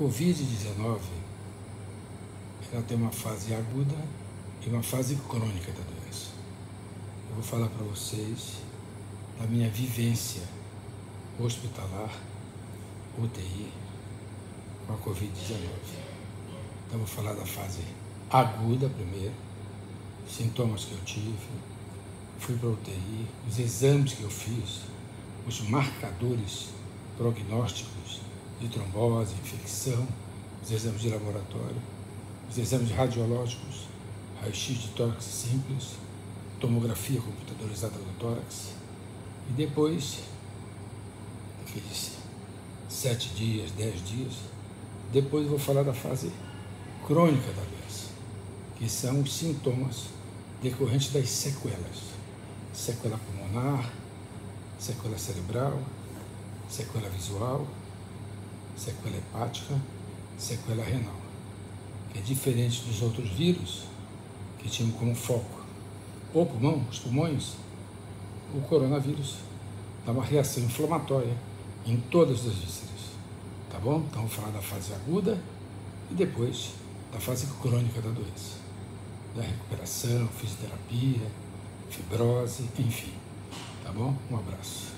Covid-19 ela tem uma fase aguda e uma fase crônica da doença. Eu vou falar para vocês da minha vivência hospitalar, UTI, com a Covid-19. Então, vou falar da fase aguda primeiro, sintomas que eu tive, fui para a UTI, os exames que eu fiz, os marcadores prognósticos de trombose, infecção, os exames de laboratório, os exames radiológicos, raio-x de tórax simples, tomografia computadorizada do tórax, e depois, aqueles sete dias, dez dias, depois vou falar da fase crônica da doença, que são os sintomas decorrentes das sequelas. Sequela pulmonar, sequela cerebral, sequela visual, sequela hepática, sequela renal. É diferente dos outros vírus que tinham como foco o pulmão, os pulmões, o coronavírus dá uma reação inflamatória em todas as vísceras. Tá bom? Então vou falar da fase aguda e depois da fase crônica da doença. Da recuperação, fisioterapia, fibrose, enfim. Tá bom? Um abraço.